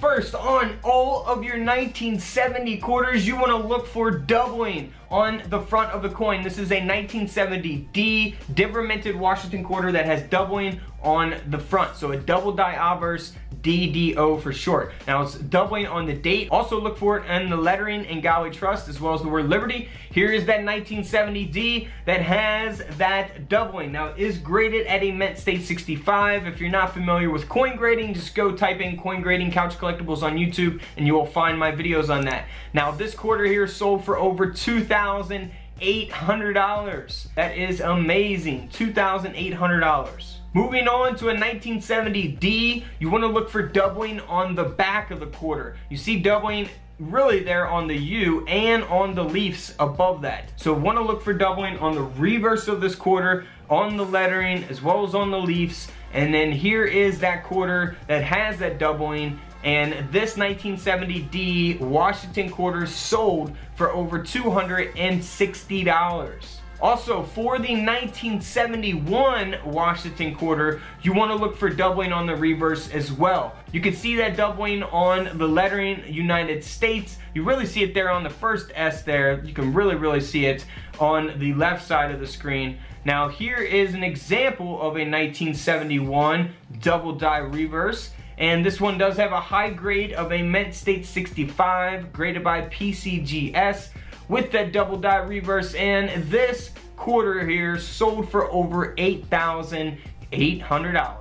First, on all of your 1970 quarters, you want to look for doubling on the front of the coin. This is a 1970D Denver Minted Washington quarter that has doubling on the front. So a double die obverse DDO for short. Now it's doubling on the date. Also look for it in the lettering in God We Trust as well as the word Liberty. Here is that 1970D that has that doubling. Now it is graded at a Mint State 65. If you're not familiar with coin grading, just go type in coin grading couch collectibles on YouTube and you will find my videos on that. Now this quarter here sold for over 2,000 $800. That is amazing. $2,800. Moving on to a 1970D, you want to look for doubling on the back of the quarter. You see doubling really there on the U and on the leaves above that. So want to look for doubling on the reverse of this quarter, on the lettering, as well as on the leaves. And then here is that quarter that has that doubling and this 1970D Washington quarter sold for over $260. Also, for the 1971 Washington quarter, you want to look for doubling on the reverse as well. You can see that doubling on the lettering United States. You really see it there on the first S there. You can really, really see it on the left side of the screen. Now, here is an example of a 1971 double die reverse. And this one does have a high grade of a Mint State 65, graded by PCGS, with that double die reverse. And this quarter here sold for over $8,800.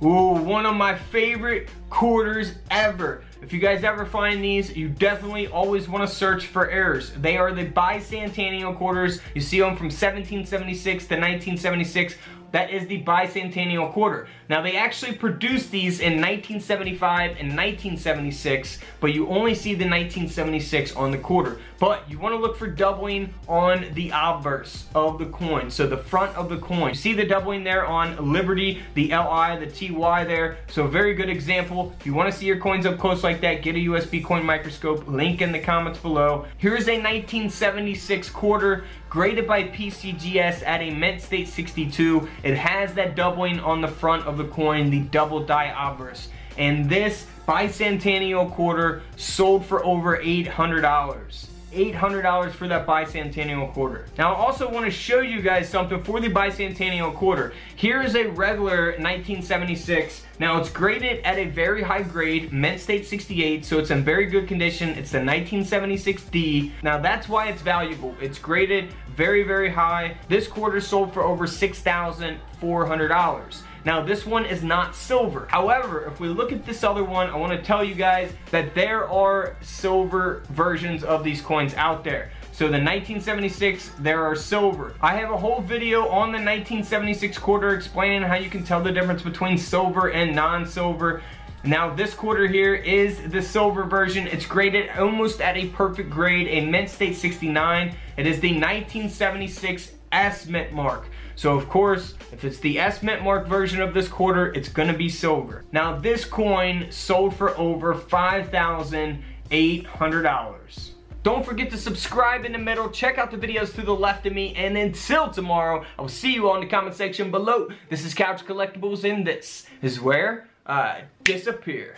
Ooh, one of my favorite quarters ever. If you guys ever find these, you definitely always want to search for errors. They are the bicentennial quarters. You see them from 1776 to 1976 that is the bicentennial quarter. Now they actually produced these in 1975 and 1976, but you only see the 1976 on the quarter. But you want to look for doubling on the obverse of the coin, so the front of the coin. You see the doubling there on Liberty, the LI, the TY there, so very good example. If you want to see your coins up close like that, get a USB coin microscope, link in the comments below. Here's a 1976 quarter graded by PCGS at a Mint State 62. It has that doubling on the front of the coin, the double die obverse. And this bicentennial quarter sold for over $800. $800 for that bicentennial quarter. Now I also want to show you guys something for the bicentennial quarter. Here is a regular 1976. Now it's graded at a very high grade, Mint State 68, so it's in very good condition. It's the 1976D. Now that's why it's valuable. It's graded very, very high. This quarter sold for over $6,400. Now this one is not silver. However, if we look at this other one, I want to tell you guys that there are silver versions of these coins out there. So the 1976, there are silver. I have a whole video on the 1976 quarter explaining how you can tell the difference between silver and non-silver. Now this quarter here is the silver version. It's graded almost at a perfect grade, a Mint State 69. It is the 1976 S Mint mark. So of course, if it's the S Mint mark version of this quarter, it's gonna be silver. Now this coin sold for over $5,800. Don't forget to subscribe in the middle, check out the videos to the left of me, and until tomorrow, I will see you all in the comment section below. This is Couch Collectibles, and this is where I disappear.